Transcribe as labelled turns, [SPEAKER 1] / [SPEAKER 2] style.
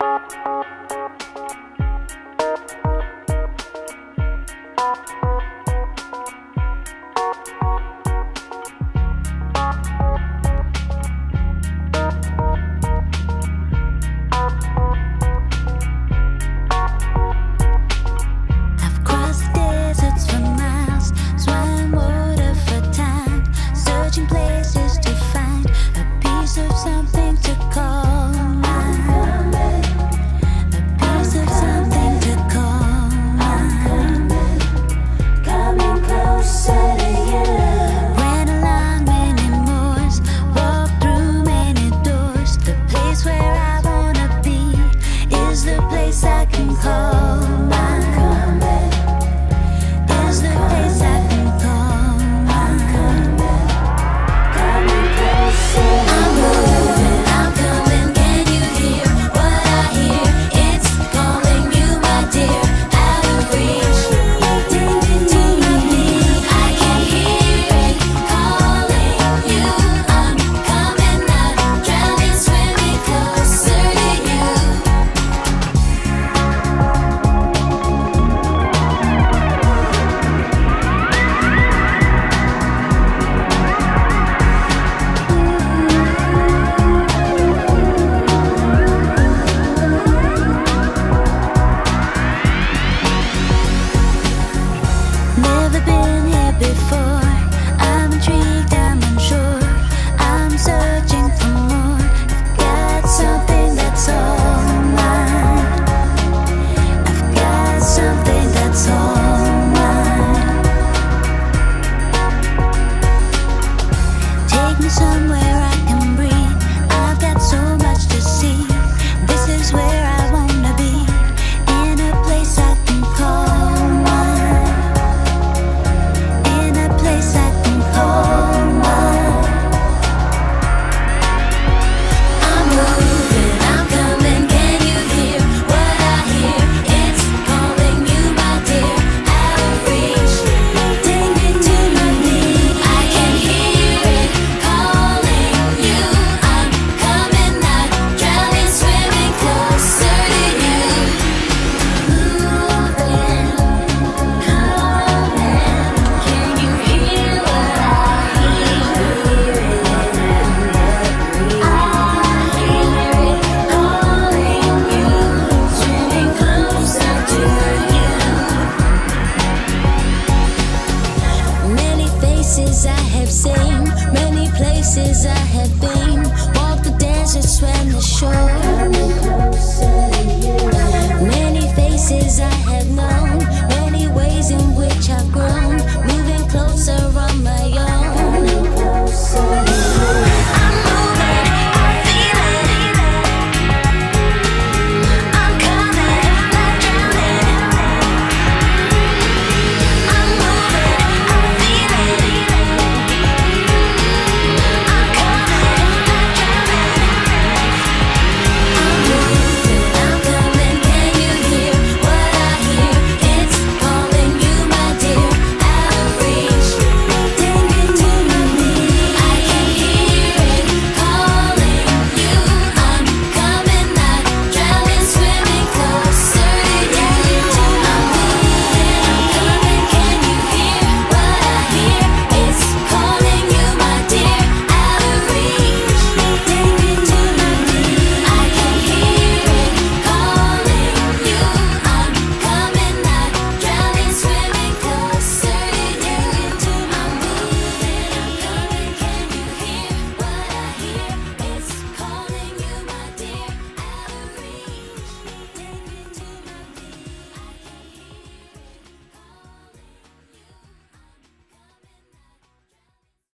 [SPEAKER 1] Thank somewhere. places I have seen, many places I have been. Walked the desert, swam the shore.